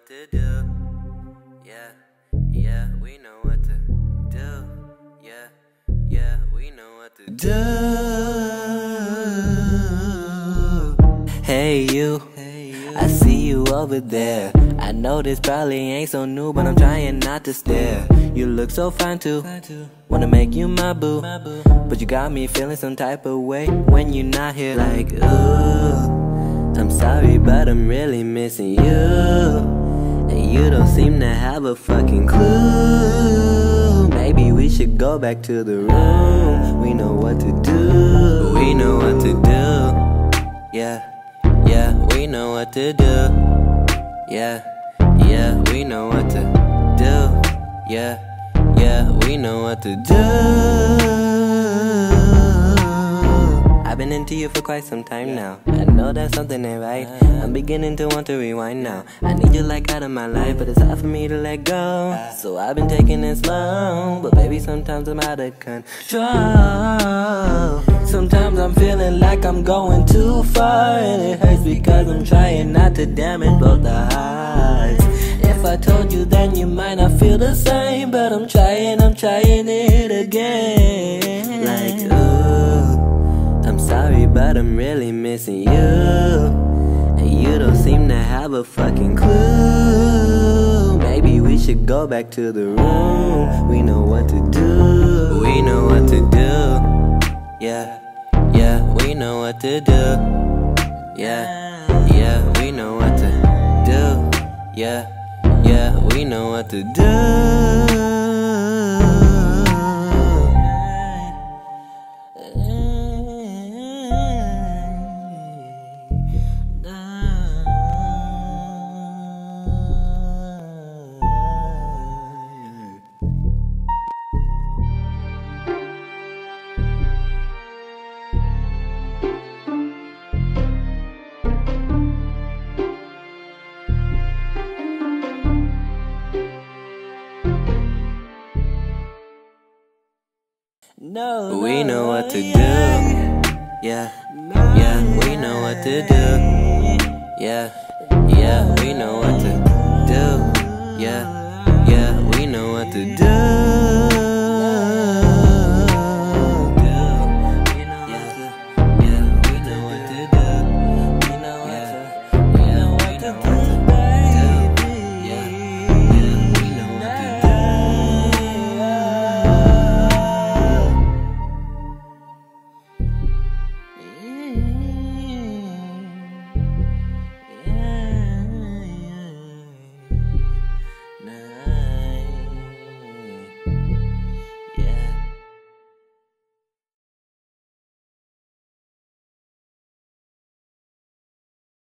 what to do. Yeah, yeah, we know what to do. Yeah, yeah, we know what to do. Hey you, I see you over there. I know this probably ain't so new, but I'm trying not to stare. You look so fine too. Wanna make you my boo, but you got me feeling some type of way when you're not here. Like ooh. I'm sorry, but I'm really missing you. And you don't seem to have a fucking clue. Maybe we should go back to the room. We know what to do. We know what to do. Yeah, yeah, we know what to do. Yeah, yeah, we know what to do. Yeah, yeah, we know what to do. Into you for quite some time now. I know that something ain't right. I'm beginning to want to rewind now. I need you like out of my life, but it's hard for me to let go. So I've been taking it slow, but baby, sometimes I'm out of control. Sometimes I'm feeling like I'm going too far, and it hurts because I'm trying not to damage both the hearts. If I told you, then you might not feel the same, but I'm trying, I'm trying it again. Like, ooh. I'm sorry, but I'm really missing you. And you don't seem to have a fucking clue. Maybe we should go back to the room. We know what to do. We know what to do. Yeah, yeah, we know what to do. Yeah, yeah, we know what to do. Yeah, yeah, we know what to do. Yeah, we know what to do. Yeah, yeah, we know what to do. Yeah, yeah, we know what to do.